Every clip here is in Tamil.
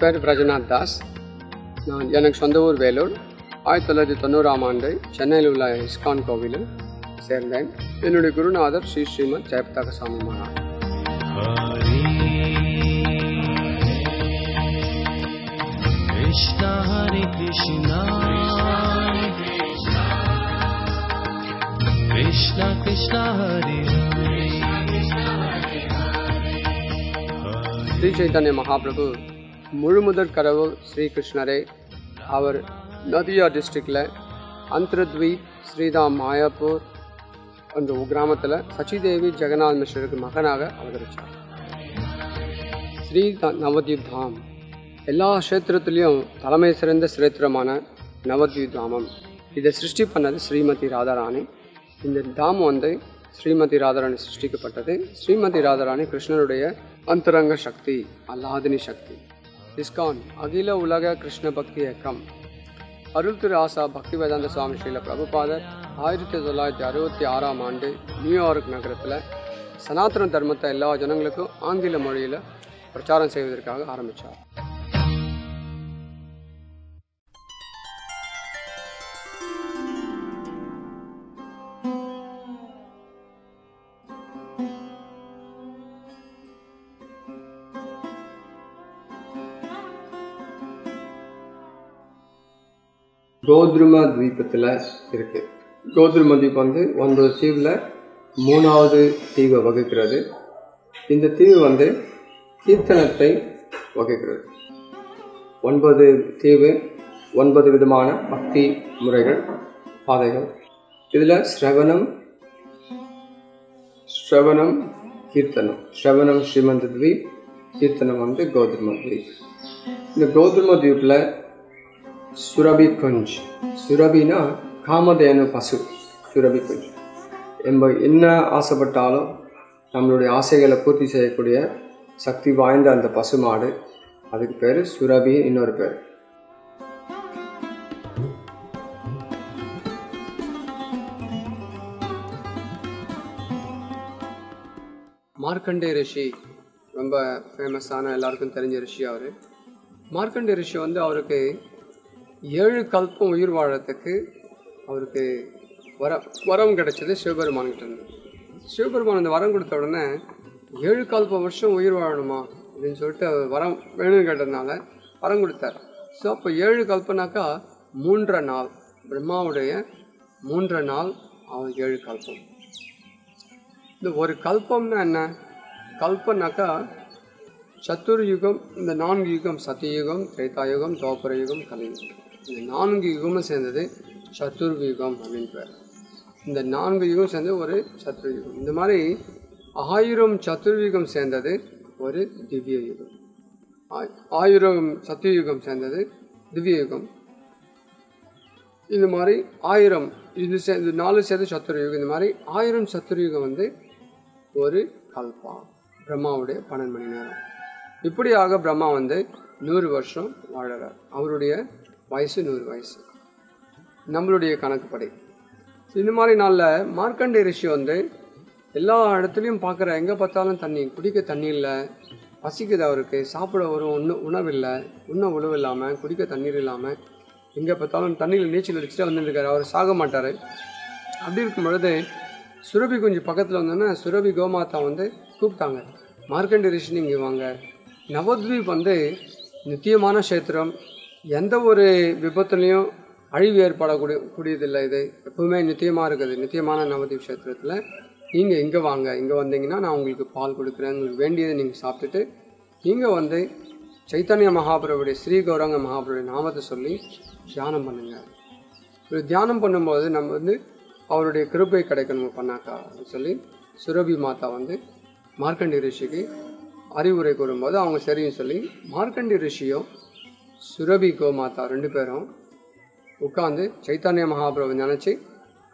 என் பேர் பிரஜநாத் தாஸ் நான் எனக்கு சொந்த ஊர் வேலூர் ஆயிரத்தி தொள்ளாயிரத்தி தொண்ணூறாம் ஆண்டு சென்னையில் உள்ள இஸ்கான் கோவிலில் சேர்ந்தேன். என்னுடைய குருநாதர் ஸ்ரீ ஸ்ரீமத் ஜெயபதாக சாமி Maharaj. Krishna Hare Krishna Krishna Krishna Hare Hare Sri Chaitanya Mahaprabhu முழுமுதற் கடவுள் ஸ்ரீகிருஷ்ணரே. அவர் நதியா டிஸ்ட்ரிக்டில் அந்தர்த்வீப் ஸ்ரீதாம் மாயாப்பூர் என்ற கிராமத்தில் சச்சிதேவி ஜெகநாத் மிஸ்ரருக்கு மகனாக அவதரித்தார் ஸ்ரீ நவதீப் தாம். எல்லா க்ஷேத்திரத்துலேயும் தலைமை சிறந்த சிரேத்திரமான நவதீப் தாமம். இதை சிருஷ்டி பண்ணது ஸ்ரீமதி ராதாராணி. இந்த தாம் வந்து ஸ்ரீமதி ராதாராணி சிருஷ்டிக்கப்பட்டது. ஸ்ரீமதி ராதாராணி கிருஷ்ணனுடைய அந்தரங்க சக்தி அல்லாதினி சக்தி. இஸ்கான் அகில உலக கிருஷ்ண பக்தி இயக்கம். அருள் திரு ஆசா பக்தி வேதாந்த சுவாமி ஸ்ரீல பிரபுபாதர் ஆயிரத்தி தொள்ளாயிரத்தி அறுபத்தி ஆறாம் ஆண்டு நியூயார்க் நகரத்தில் சனாதன தர்மத்தை எல்லா ஜனங்களுக்கும் ஆங்கில மொழியில் பிரச்சாரம் செய்வதற்காக ஆரம்பித்தார் கோதுரும தீபத்தில் இருக்கு. கோதுரும தீபம் வந்து ஒன்பது தீவில் மூணாவது தீவை வகுக்கிறது. இந்த தீவு வந்து கீர்த்தனத்தை வகுக்கிறது. ஒன்பது தீவு ஒன்பது விதமான பக்தி முறைகள் பாதைகள். இதில் ஸ்ரவணம் ஸ்ரவணம் கீர்த்தனம். ஸ்ரவணம் ஸ்ரீமந்த தீப் கீர்த்தனம் வந்து கௌதம தீப். இந்த கௌதம தீப்பில் சுரபி குஞ்ச் சுரபினா காமதேனு பசு சுரபி குஞ்ச் நம்ம என்ன ஆசைப்பட்டாலும் நம்மளுடைய ஆசைகளை பூர்த்தி செய்யக்கூடிய சக்தி வாய்ந்த அந்த பசு மாடு. அதுக்கு பேர் சுரபி இன்னொரு பேர். மார்க்கண்டே ரிஷி ரொம்ப ஃபேமஸான எல்லாருக்கும் தெரிஞ்ச ரிஷி அவர். மார்க்கண்டே ரிஷி வந்து அவருக்கு ஏழு கல்பம் உயிர் வாழறதுக்கு அவருக்கு வர வரம் கிடைச்சது சிவபெருமான்கிட்ட இருந்து. சிவபெருமான் அந்த வரம் கொடுத்த உடனே ஏழு கல்பம் வருஷம் உயிர் வாழணுமா அப்படின்னு சொல்லிட்டு அவர் வரம் வேணும்னு கேட்டதுனால வரம் கொடுத்தார். ஸோ அப்போ ஏழு கல்பனாக்கா மூன்றரை நாள். பிரம்மாவுடைய மூன்றரை நாள் அவர் ஏழு கல்பம். இந்த ஒரு கல்பம்னா என்ன? கல்பனாக்கா சத்துர் யுகம் இந்த நான்கு யுகம் சத்தியுகம் திரேதாயுகம் துவாபர யுகம் கலியுகம். இந்த நான்கு யுகமும் சேர்ந்தது சத்துர் யுகம் அப்படின்னு பேர். இந்த நான்கு யுகம் சேர்ந்து ஒரு சத்துர்யுகம் இந்த மாதிரி ஆயிரம் சத்துர்யுகம் சேர்ந்தது ஒரு திவ்ய யுகம். ஆயிரம் சத்தியுகம் சேர்ந்தது திவ்ய யுகம். இந்த மாதிரி ஆயிரம் இது சேர்ந்து நாலு சேர்ந்து சத்துரயுகம் இந்த மாதிரி ஆயிரம் சத்துரயுகம் வந்து ஒரு கல்பா பிரம்மாவுடைய பன்னெண்டு மணி நேரம். இப்படியாக பிரம்மா வந்து நூறு வருஷம் வாழறார். அவருடைய வயசு நூறு வயசு. நம்மளுடைய கணக்குப்படி. இந்த மாதிரி நாளில் மார்க்கண்டே ரிஷி வந்து எல்லா இடத்துலையும் பார்க்குற எங்கே பார்த்தாலும் தண்ணி குடிக்க தண்ணி இல்லை பசிக்குது அவருக்கு சாப்பிட வரும் ஒன்று உணவு இல்லை உண்ண உணவு இல்லாமல் குடிக்க தண்ணீர் இல்லாமல் எங்கே பார்த்தாலும் தண்ணியில் நீச்சல் அடிச்சுட்டு வந்துருக்காரு அவர் சாக மாட்டார். அப்படி இருக்கும் பொழுது சுரபி குஞ்சு பக்கத்தில் வந்தோன்னா சுரபி கோமாதா வந்து கூப்பிட்டாங்க. மார்க்கண்ட ரிஷி இங்கே வாங்க. நவத்வீப் வந்து நித்தியமான கஷேத்திரம் எந்த ஒரு விபத்துலேயும் அழிவு ஏற்படக்கூடிய கூடியதில்லை. இது எப்பவுமே நித்தியமாக இருக்குது. நித்தியமான நவதீப் கஷேத்திரத்தில். நீங்கள் இங்கே வாங்க. இங்கே வந்தீங்கன்னா நான் உங்களுக்கு பால் கொடுக்குறேன். உங்களுக்கு வேண்டியதை நீங்கள் சாப்பிட்டுட்டு நீங்கள் வந்து சைத்தன்ய மகாபுரவுடைய ஸ்ரீ கௌரங்க மகாபுரவுடைய நாமத்தை சொல்லி தியானம் பண்ணுங்கள் ஒரு தியானம் பண்ணும்போது நம்ம வந்து அவருடைய கிருப்பை கிடைக்கணும் பண்ணாக்கா அப்படின்னு சொல்லி சுரபி மாதா வந்து மார்க்கண்டி ரிஷிக்கு அறிவுரை கூறும்போது அவங்க சரின்னு சொல்லி மார்க்கண்டி ரிஷியும் சுரபி கோமாதா ரெண்டு பேரும் உட்காந்து சைத்தன்ய மகாபிரபு நினச்சி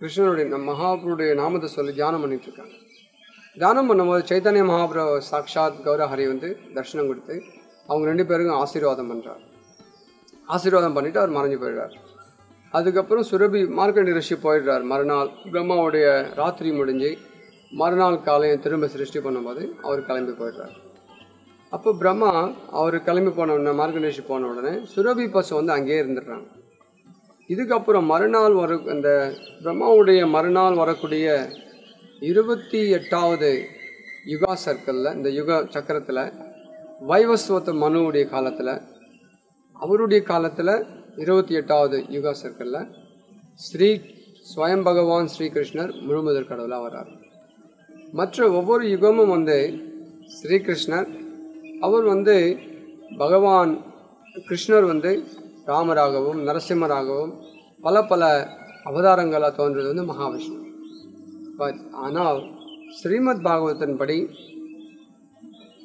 கிருஷ்ணனுடைய நம் மகாபுருடைய நாமத்தை சொல்லி தியானம் பண்ணிட்டு இருக்காங்க. தியானம் பண்ணும்போது சைத்தன்ய மகாபிரபு சாக்ஷாத் கௌரஹரி வந்து தரிசனம் கொடுத்து அவங்க ரெண்டு பேருக்கும் ஆசீர்வாதம் பண்ணுறார் ஆசீர்வாதம் பண்ணிட்டு அவர் மறைஞ்சு போயிடுறார். அதுக்கப்புறம் சுரபி மார்க்கண்டி ரிஷி போயிடுறார். மறுநாள் பிரம்மாவுடைய ராத்திரி முடிஞ்சு மறுநாள் காலையை திரும்ப சிருஷ்டி பண்ணும்போது அவர் கிளம்பி போயிடுறார். அப்போ பிரம்மா அவர் கிளம்பி போன உடனே மார்கண்டேஷி போன உடனே சுரபி பசு வந்து அங்கேயே இருந்துடுறாங்க. இதுக்கப்புறம் மறுநாள் வர அந்த பிரம்மாவுடைய மறுநாள் வரக்கூடிய இருபத்தி எட்டாவது யுகா சர்க்கிளில் இந்த யுக சக்கரத்தில் வைவஸ்வத்த மனுவுடைய காலத்தில் அவருடைய காலத்தில் இருபத்தி எட்டாவது யுகா சர்க்கிளில் ஸ்ரீ ஸ்வயம் பகவான் ஸ்ரீகிருஷ்ணர் முழுமுதற் கடவுளாக வர்றார். மற்ற ஒவ்வொரு யுகமும் வந்து ஸ்ரீகிருஷ்ணர் அவர் வந்து பகவான் கிருஷ்ணர் வந்து ராமராகவும் நரசிம்மராகவும் பல பல அவதாரங்களாக தோன்றது வந்து மகாவிஷ்ணு. பட் ஆனால் ஸ்ரீமத் பாகவதத்தின்படி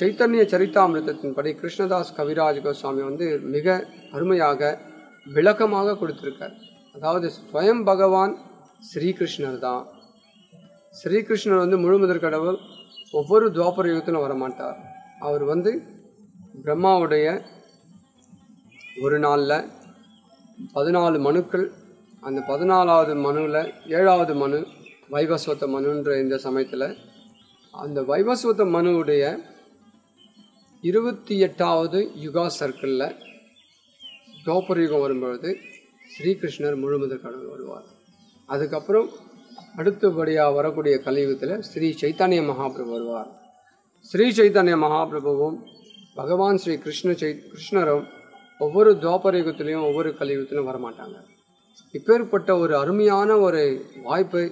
சைத்தன்ய சரித்தாமிரதத்தின்படி கிருஷ்ணதாஸ் கவிராஜ் கோஸ்வாமி வந்து மிக அருமையாக விளக்கமாக கொடுத்துருக்கார். அதாவது ஸ்வயம் பகவான் ஸ்ரீகிருஷ்ணர் தான். ஸ்ரீகிருஷ்ணர் வந்து முழு கடவுள் ஒவ்வொரு துவாபர யுகத்திலும் வரமாட்டார். அவர் வந்து பிரம்மாவுடைய ஒரு நாளில் பதினாலு மனுக்கள் அந்த பதினாலாவது மனுவில் ஏழாவது மனு வைவஸ்வத்த மனுன்ற இந்த சமயத்தில் அந்த வைவஸ்வத்த மனுவுடைய இருபத்தி எட்டாவது யுகா சர்க்கிளில் துவாபர யுகம் வரும்பொழுது ஸ்ரீகிருஷ்ணர் முழுமது கடவுள் வருவார். அதுக்கப்புறம் அடுத்தபடியாக வரக்கூடிய கலியுகத்தில் ஸ்ரீ சைத்தன்ய மகாபிரபு வருவார். ஸ்ரீ சைத்தன்ய மகாபிரபுவும் பகவான் ஸ்ரீ கிருஷ்ண சை கிருஷ்ணரும் ஒவ்வொரு துவாபர யுகத்திலையும் ஒவ்வொரு கலியுகத்திலும் வரமாட்டாங்க. இப்பேற்பட்ட ஒரு அருமையான ஒரு வாய்ப்பு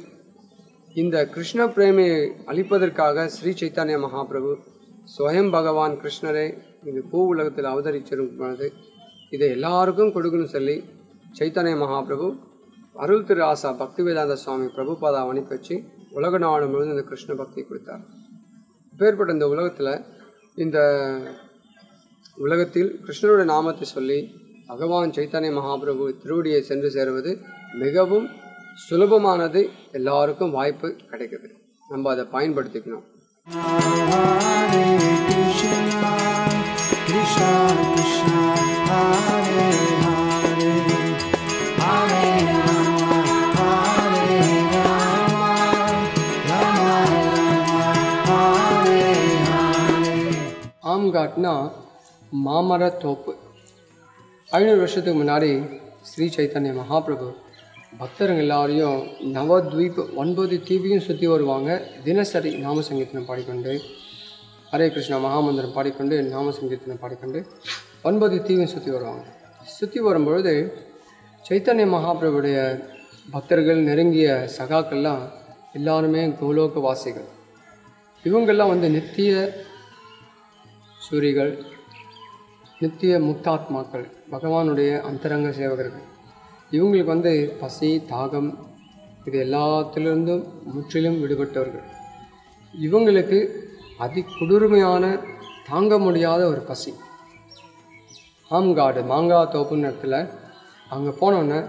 இந்த கிருஷ்ண பிரேமையை அளிப்பதற்காக ஸ்ரீ சைத்தன்ய மகாபிரபு சுயம் பகவான் கிருஷ்ணரை இந்த பூ உலகத்தில் அவதரிச்சிருக்கிறது இதை எல்லாருக்கும் கொடுக்கணும்னு சொல்லி சைத்தன்ய மகாபிரபு அருள் திரு ஆசா பக்திவேதாந்த சுவாமி பிரபுபாதா அனுப்பி வச்சு உலக நாடு முழுவதும் இந்த கிருஷ்ண பக்தி கொடுத்தார். இப்பேற்பட்ட இந்த உலகத்தில் இந்த உலகத்தில் கிருஷ்ணருடைய நாமத்தை சொல்லி பகவான் சைத்தன்ய மகாபிரபு திருவடியை சென்று சேருவது மிகவும் சுலபமானது எல்லாருக்கும் வாய்ப்பு கிடைக்குது. நம்ம அதை பயன்படுத்திக்கணும். ஆம்காட்னா மாமர தோப்பு. ஐநூறு வருஷத்துக்கு முன்னாடி ஸ்ரீ சைத்தன்ய மகாபிரபு பக்தர்கள் எல்லாரையும் நவத்வீப் ஒன்பது தீவையும் சுற்றி வருவாங்க. தினசரி நாம சங்கீர்த்தனம் பாடிக்கொண்டு ஹரே கிருஷ்ணா மகாமந்திரம் பாடிக்கொண்டு நாம சங்கீர்த்தனம் பாடிக்கொண்டு ஒன்பது தீவையும் சுற்றி வருவாங்க. சுற்றி வரும்பொழுது சைத்தன்ய மகாபிரபுடைய பக்தர்கள் நெருங்கிய சகாக்கள்லாம் எல்லாருமே கோலோக வாசிகள் இவங்கெல்லாம் வந்து நித்திய சூரிகள் நித்திய முக்தாத்மாக்கள் பகவானுடைய அந்தரங்க சேவகர்கள். இவங்களுக்கு வந்து பசி தாகம் இது எல்லாத்திலிருந்தும் முற்றிலும் விடுபட்டவர்கள். இவங்களுக்கு அதி கொடூரமையான தாங்க முடியாத ஒரு பசி. ஆம்காடு மாங்காய் தோப்புன்னு இடத்துல அங்கே போனோன்னே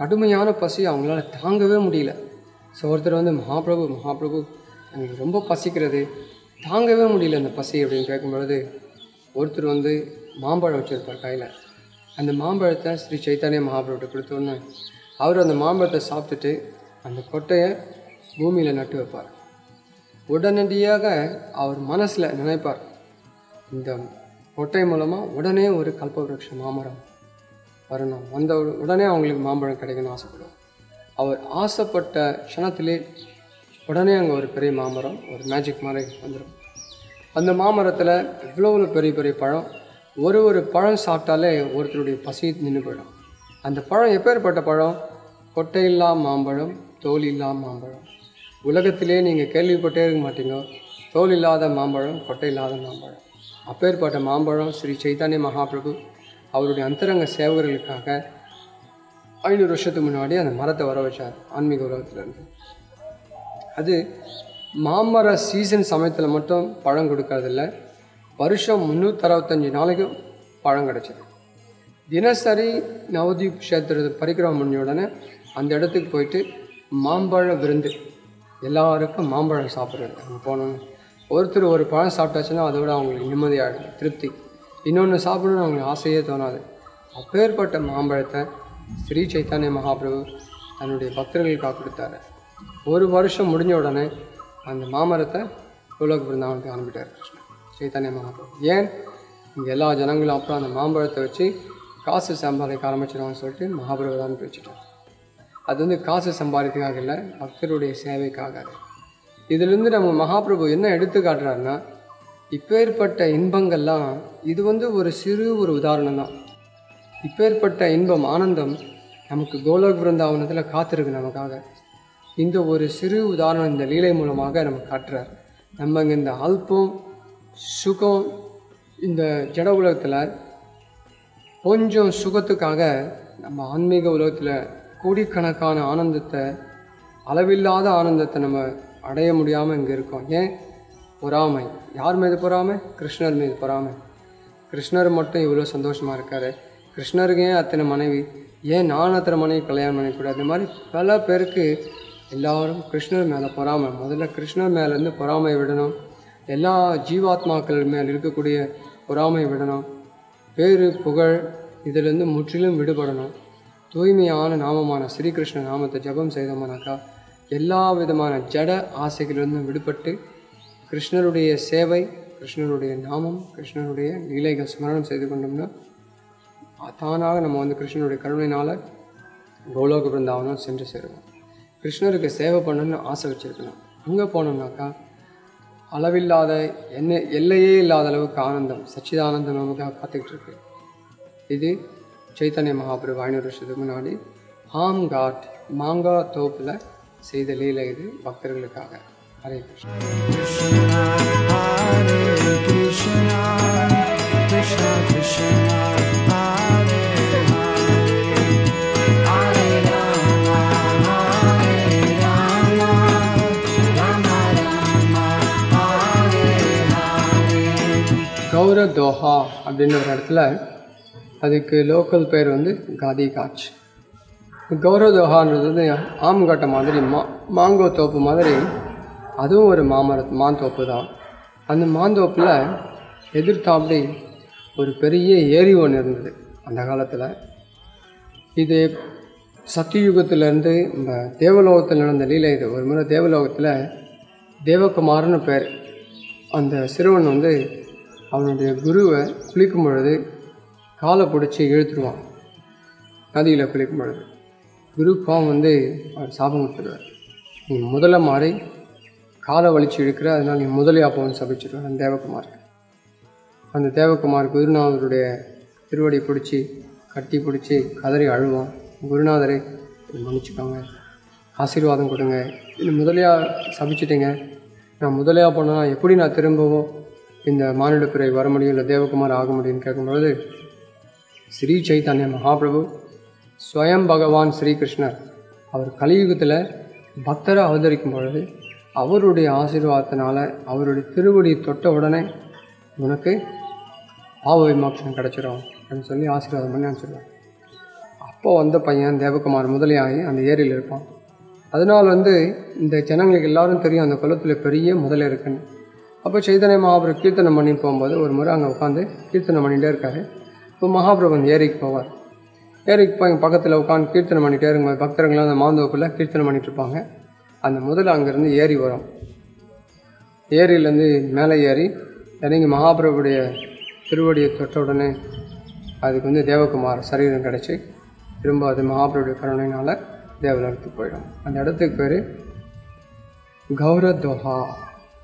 கடுமையான பசி அவங்களால தாங்கவே முடியல. ஸோ ஒருத்தர் வந்து மகாபிரபு மகாபிரபு எனக்கு ரொம்ப பசிக்கிறது. தாங்கவே முடியல அந்த பசி அப்படின்னு கேட்கும்பொழுது ஒருத்தர் வந்து மாம்பழம் வச்சுருப்பார் கையில். அந்த மாம்பழத்தை ஸ்ரீ சைத்தன்ய மகாபிரபுட்ட கொடுத்தோன்னே அவர் அந்த மாம்பழத்தை சாப்பிட்டுட்டு அந்த கொட்டையை பூமியில் நட்டு வைப்பார். உடனடியாக அவர் மனசில் நினைப்பார் இந்த கொட்டை மூலமாக உடனே ஒரு கல்பவருஷ மாமரம் வரணும். வந்த உடனே அவங்களுக்கு மாம்பழம் கிடைக்கணும்னு ஆசைப்படுவார். அவர் ஆசைப்பட்ட க்ஷணத்திலே உடனே அங்கே ஒரு பெரிய மாமரம் ஒரு மேஜிக் மாதிரி வந்துடும் அந்த மாமரத்தில் இவ்வளோ பெரிய பெரிய பழம் ஒரு ஒரு பழம் சாப்பிட்டாலே ஒருத்தருடைய பசி நின்று போயிடும். அந்த பழம் எப்பேற்பட்ட பழம்? கொட்டையில்லா மாம்பழம் தோல் இல்லா மாம்பழம். உலகத்திலே நீங்கள் கேள்விப்பட்டே இருக்க மாட்டீங்க. தோல் இல்லாத மாம்பழம் கொட்டை இல்லாத மாம்பழம். அப்பேற்பட்ட மாம்பழம் ஸ்ரீ சைத்தன்ய மகாபிரபு அவருடைய அந்தரங்க சேவகர்களுக்காக ஐநூறு வருஷத்துக்கு முன்னாடி அந்த மரத்தை வர வச்சார் ஆன்மீக உலகத்திலேருந்து. அது மாமர சீசன் சமயத்தில் மட்டும் பழம் கொடுக்கறதில்ல. வருஷம் முந்நூற்றறுபத்தஞ்சு நாளைக்கும் பழம் கிடச்சிது. தினசரி நவதீப் கஷேத்திரத்தை பரிக்கிரம் பண்ண உடனே அந்த இடத்துக்கு போயிட்டு மாம்பழ விருந்து. எல்லாருக்கும் மாம்பழம் சாப்பிட்றது. அங்கே போனோன்னு ஒருத்தர் ஒரு பழம் சாப்பிட்டாச்சுன்னா அதை விட அவங்களுக்கு நிம்மதியாகிடும் திருப்தி. இன்னொன்று சாப்பிடணும்னு அவங்களுக்கு ஆசையே தோணாது. அப்பேற்பட்ட மாம்பழத்தை ஸ்ரீ சைத்தன்ய மகாபிரபு தன்னுடைய பக்தர்களுக்காக கொடுத்தாரு. ஒரு வருஷம் முடிஞ்ச உடனே அந்த மாமரத்தை உலக பிருந்தாவனுக்கு அனுப்பிட்டார் கிருஷ்ணன் சைத்தன்ய மகாபிரபு ஏன்? இங்கே எல்லா ஜனங்களும் அப்புறம் அந்த மாம்பழத்தை வச்சு காசு சம்பாதிக்க ஆரம்பிச்சிடுவாங்கன்னு சொல்லிட்டு மகாபிரபு தான் வச்சுட்டார். அது வந்து காசு சம்பாதிக்கிறதுக்காக இல்லை பக்தருடைய சேவைக்காக. இதிலிருந்து நம்ம மகாபிரபு என்ன எடுத்து காட்டுறாருன்னா இப்பேற்பட்ட இன்பங்கள்லாம் இது வந்து ஒரு சிறு ஒரு உதாரணம் தான் இப்பேற்பட்ட இன்பம் ஆனந்தம் நமக்கு கோலக் பிருந்தாவனத்தில் காத்திருக்கு நமக்காக. இந்த ஒரு சிறு உதாரணம் இந்த லீலை மூலமாக நமக்கு காட்டுறார். நம்ம இங்கே இந்த அல்பம் சுகம் இந்த ஜட உலகத்தில் கொஞ்சம் சுகத்துக்காக நம்ம ஆன்மீக உலகத்தில் கோடிக்கணக்கான ஆனந்தத்தை அளவில்லாத ஆனந்தத்தை நம்ம அடைய முடியாமல் இங்கே இருக்கோம். ஏன்? பொறாமை. யார் மீது பொறாமை? கிருஷ்ணர் மீது பொறாமை. கிருஷ்ணர் மட்டும் இவ்வளோ சந்தோஷமாக இருக்காரு. கிருஷ்ணருக்கு ஏன் அத்தனை மனைவி? ஏன் நான் அத்தனை மனைவி கல்யாணம் பண்ணக்கூடாது இந்த மாதிரி பல பேருக்கு எல்லாரும் கிருஷ்ணர் மேலே பொறாமை. முதல்ல கிருஷ்ணர் மேலேருந்து பொறாமை விடணும். எல்லா ஜீவாத்மாக்கள் மேல் இருக்கக்கூடிய பொறாமை விடணும். பேரு புகழ் இதிலிருந்து முற்றிலும் விடுபடணும். தூய்மையான நாமமான ஸ்ரீகிருஷ்ண நாமத்தை ஜெபம் செய்தோம்னாக்கா எல்லா விதமான ஜட ஆசைகளிலிருந்தும் விடுபட்டு கிருஷ்ணருடைய சேவை கிருஷ்ணருடைய நாமம் கிருஷ்ணருடைய லீலைகள் ஸ்மரணம் செய்து கொண்டோம்னா தானாக நம்ம வந்து கிருஷ்ணனுடைய கருணையினால் கோலோக பிருந்தாவனம் சென்று சேருவோம். கிருஷ்ணருக்கு சேவை பண்ணணும்னு ஆசை வச்சுருக்கலாம் அங்கே போனோம்னாக்கா அளவில்லாத என்ன எல்லையே இல்லாத அளவுக்கு ஆனந்தம் சச்சிதானந்தம் நமக்காக பார்த்துக்கிட்டு இருக்கு. இது சைத்தன்ய மகாபிரபு ஐநூறு வருஷத்துக்கு முன்னாடி ஆம் காட் மாங்கா தோப்பில் செய்த லீலை இது பக்தர்களுக்காக. ஹரே கிருஷ்ணா. கௌர தோஹா அப்படின்ற ஒரு இடத்துல அதுக்கு லோக்கல் பேர் வந்து காதி காட்ச் கௌரவ தோஹான்றது வந்து ஆம்காட்டை மாதிரி மா மாங்கோ தோப்பு மாதிரி அதுவும் ஒரு மாமர மாந்தோப்பு தான். அந்த மாந்தோப்பில் எதிர்த்தாப்படி ஒரு பெரிய ஏரி ஒன்று இருந்தது அந்த காலத்தில். இது சத்தியுகத்திலேருந்து இந்த தேவலோகத்தில் நடந்த லீலை இது. ஒரு முறை தேவலோகத்தில் தேவகுமார்னு பேர். அந்த சிறுவன் வந்து அவனுடைய குருவை குளிக்கும் பொழுது காலை பிடிச்சி இழுத்துருவான். நதியில் குளிக்கும் பொழுது. குரு கோவம் வந்து அவர் சாபம் கொடுத்துருவார். நீ முதல்ல மாறி காலை வலிச்சு இழுக்கிற அதனால் நீ முதலியா போகும் சபிச்சிருவார் அந்த தேவகுமாருக்கு அந்த தேவகுமார் குருநாதருடைய திருவடி பிடிச்சி கட்டி பிடிச்சி கதறி அழுவான். குருநாதரை மன்னிச்சுக்கோங்க. ஆசீர்வாதம் கொடுங்க. இல்லை முதலியா சபிச்சிட்டிங்க? நான் முதலியா போனால் எப்படி நான் திரும்பவும் இந்த மானிடப்பிறை வர முடியும் இல்லை தேவகுமார் ஆக முடியும்னு கேட்கும்பொழுது ஸ்ரீ சைத்தன்ய மகாபிரபு ஸ்வயம் பகவான் ஸ்ரீகிருஷ்ணர் அவர் கலியுகத்தில் பக்தரை அவதரிக்கும் பொழுது அவருடைய ஆசீர்வாதத்தினால் அவருடைய திருவடி தொட்ட உடனே உனக்கு பாவ விமோட்சம் கிடச்சிரும் அப்படின்னு சொல்லி ஆசீர்வாதம் பண்ணி அனுப்பிச்சிடுவார் அப்போ வந்த பையன் தேவகுமார் முதலியாகி அந்த ஏரியில் இருப்பான். அதனால் வந்து இந்த ஜனங்களுக்கு எல்லாரும் தெரியும் அந்த குளத்தில் பெரிய முதலை இருக்குன்னு. அப்போ சைதன்ய மகாபிரபு கீர்த்தனை பண்ணி போகும்போது ஒரு முறை அங்கே உட்காந்து கீர்த்தனை பண்ணிகிட்டே இருக்காரு. இப்போ மகாபிரபு ஏரிக்கு போவார். ஏரிக்கு போய் பக்கத்தில் உட்காந்து கீர்த்தனை பண்ணிகிட்டே இருக்கும்போது பக்தர்கள்லாம் அந்த மாந்தோப்பில் கீர்த்தனை பண்ணிகிட்டு இருப்பாங்க. அந்த முதல்ல அங்கேருந்து ஏரி வரும். ஏரியிலேருந்து மேலே ஏறி இறங்கி மகாபிரபுடைய திருவடியை தொட்ட உடனே அதுக்கு வந்து தேவகுமார் சரீரம் கிடச்சி திரும்ப அது மகாபிரபுடைய கருணையினால் தேவலத்துக்கு போயிடும். அந்த இடத்துக்கு பேர் கௌரதோஹா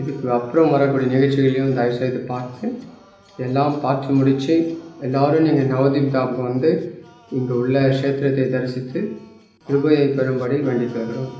இதுக்கு அப்புறம் வரக்கூடிய நிகழ்ச்சிகளையும் தயவுசெய்து பார்த்து எல்லாம் பார்த்து முடித்து எல்லோரும் நீங்கள் நவதீப் தாப்புக்கு வந்து இங்கே உள்ள க்ஷேத்திரத்தை தரிசித்து கிருபையை பெறும்படி வேண்டிக் கொள்கிறோம்.